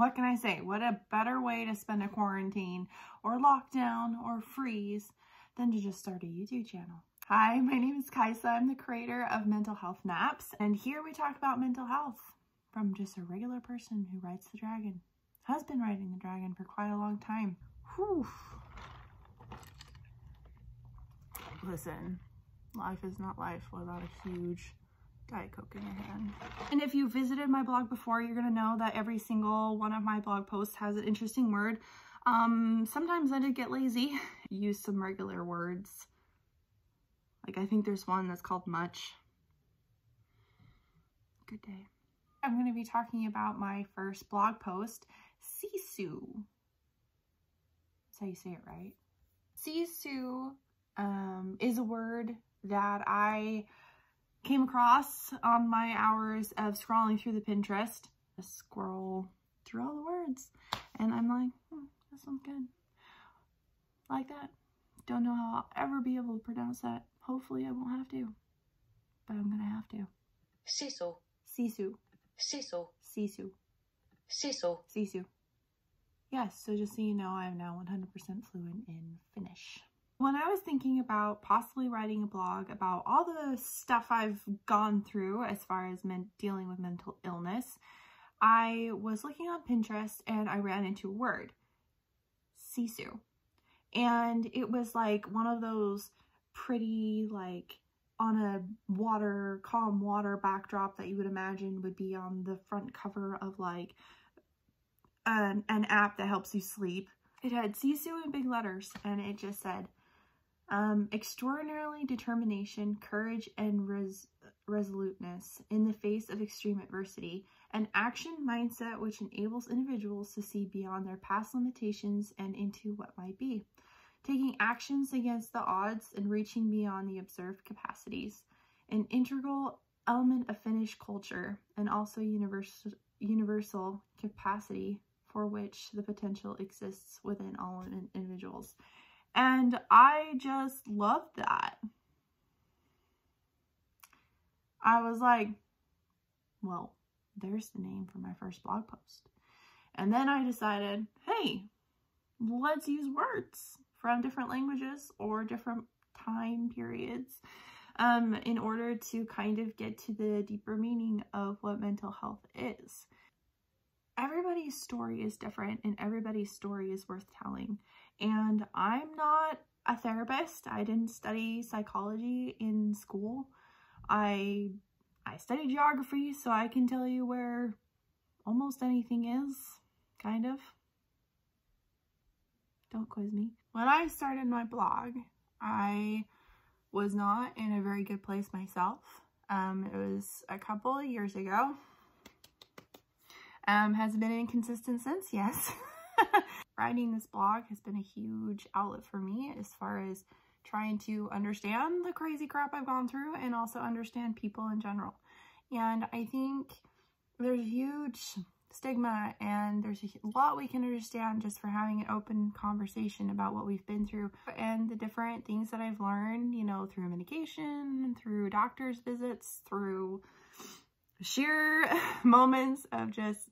What can I say? What a better way to spend a quarantine or lockdown or freeze than to just start a YouTube channel. Hi, my name is Kaisa. I'm the creator of Mental Health Naps, and here we talk about mental health from just a regular person who rides the dragon. Has been riding the dragon for quite a long time. Whew. Listen, life is not life without a huge Diet Coke in your hand. And if you visited my blog before, you're gonna know that every single one of my blog posts has an interesting word. Um, sometimes I did get lazy, use some regular words. Like I think there's one that's called much. Good day. I'm gonna be talking about my first blog post, Sisu. That's how you say it, right? Sisu um, is a word that I came across on my hours of scrolling through the Pinterest. I scroll through all the words and I'm like, hmm, that sounds good. Like that. Don't know how I'll ever be able to pronounce that. Hopefully I won't have to, but I'm gonna have to. Sisu. Sisu. Sisu. Sisu. Sisu. Sisu. Yes, so just so you know, I'm now 100% fluent in Finnish. When I was thinking about possibly writing a blog about all the stuff I've gone through as far as dealing with mental illness, I was looking on Pinterest and I ran into a word, sisu. And it was like one of those pretty like on a water, calm water backdrop that you would imagine would be on the front cover of like an, an app that helps you sleep. It had Sisu in big letters and it just said, um, extraordinarily determination, courage, and res resoluteness in the face of extreme adversity, an action mindset which enables individuals to see beyond their past limitations and into what might be, taking actions against the odds and reaching beyond the observed capacities, an integral element of Finnish culture and also universal, universal capacity for which the potential exists within all individuals. And I just loved that. I was like, well, there's the name for my first blog post. And then I decided, hey, let's use words from different languages or different time periods um, in order to kind of get to the deeper meaning of what mental health is. Everybody's story is different and everybody's story is worth telling. And I'm not a therapist. I didn't study psychology in school. I I studied geography, so I can tell you where almost anything is, kind of. Don't quiz me. When I started my blog, I was not in a very good place myself. Um, it was a couple of years ago. Um, has been inconsistent since, yes. Writing this blog has been a huge outlet for me as far as trying to understand the crazy crap I've gone through and also understand people in general. And I think there's huge stigma and there's a lot we can understand just for having an open conversation about what we've been through and the different things that I've learned, you know, through medication, through doctor's visits, through sheer moments of just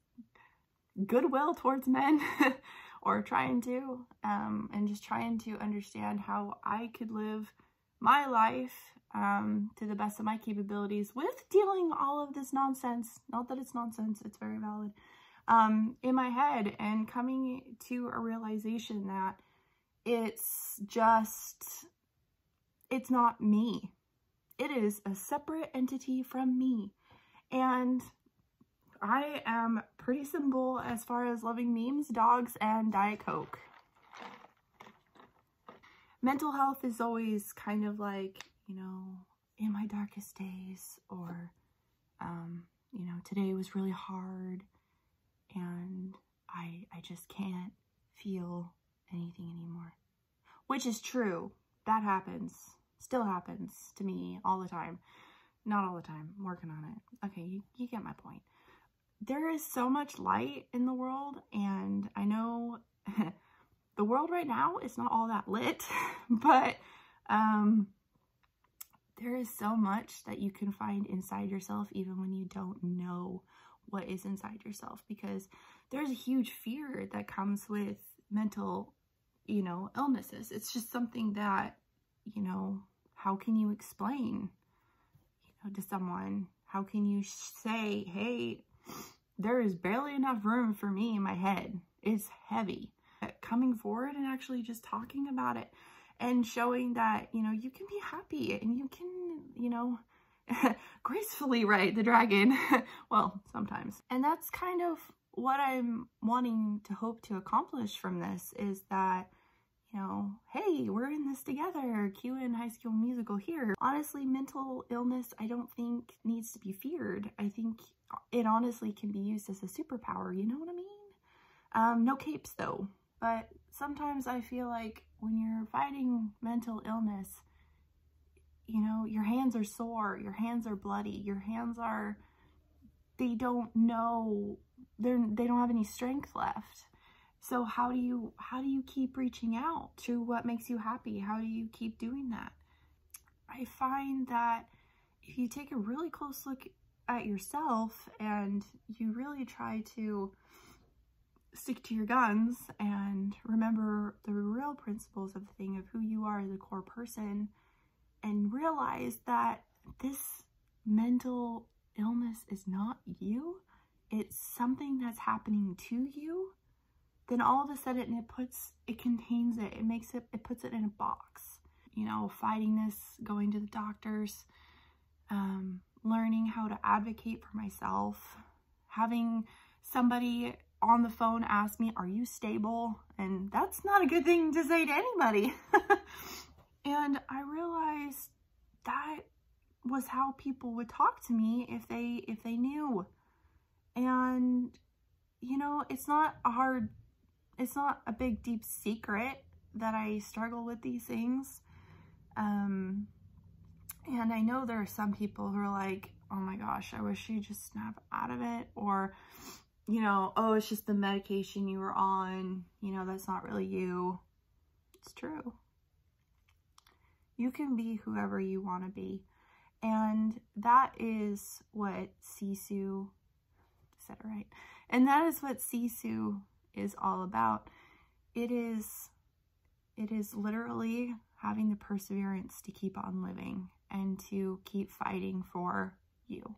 goodwill towards men or trying to um, and just trying to understand how I could live my life um, to the best of my capabilities with dealing all of this nonsense. Not that it's nonsense, it's very valid. Um, in my head and coming to a realization that it's just, it's not me. It is a separate entity from me. And I am pretty simple as far as loving memes, dogs, and Diet Coke. Mental health is always kind of like, you know, in my darkest days or, um, you know, today was really hard and I, I just can't feel anything anymore. Which is true. That happens. Still happens to me all the time. Not all the time. I'm working on it. Okay, you, you get my point there is so much light in the world and I know the world right now is not all that lit, but um, there is so much that you can find inside yourself even when you don't know what is inside yourself because there's a huge fear that comes with mental, you know, illnesses. It's just something that, you know, how can you explain, you know, to someone? How can you say, hey, there is barely enough room for me in my head. It's heavy. Coming forward and actually just talking about it and showing that, you know, you can be happy and you can, you know, gracefully ride the dragon. well, sometimes. And that's kind of what I'm wanting to hope to accomplish from this is that, you know, hey, we're in this together. Q and High School Musical here. Honestly, mental illness, I don't think needs to be feared. I think it honestly can be used as a superpower. You know what I mean? Um, no capes though. But sometimes I feel like when you're fighting mental illness, you know, your hands are sore, your hands are bloody, your hands are, they don't know, they're, they don't have any strength left. So how do you, how do you keep reaching out to what makes you happy? How do you keep doing that? I find that if you take a really close look at yourself and you really try to stick to your guns and remember the real principles of the thing of who you are as a core person, and realize that this mental illness is not you, it's something that's happening to you, then all of a sudden it puts, it contains it, it makes it, it puts it in a box. You know, fighting this, going to the doctors, um, learning how to advocate for myself, having somebody on the phone ask me, are you stable? And that's not a good thing to say to anybody. And I realized that was how people would talk to me if they if they knew. And you know, it's not a hard it's not a big deep secret that I struggle with these things. Um and I know there are some people who are like, "Oh my gosh, I wish you just snap out of it," or you know, "Oh, it's just the medication you were on. You know, that's not really you." It's true. You can be whoever you want to be. And that is what Sisu, said it right, and that is what Sisu is all about. It is, it is literally having the perseverance to keep on living and to keep fighting for you.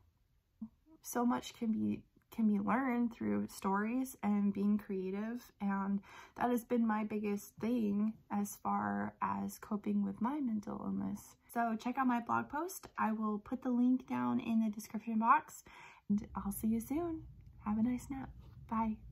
So much can be can be learned through stories and being creative and that has been my biggest thing as far as coping with my mental illness. So check out my blog post. I will put the link down in the description box and I'll see you soon. Have a nice nap. Bye.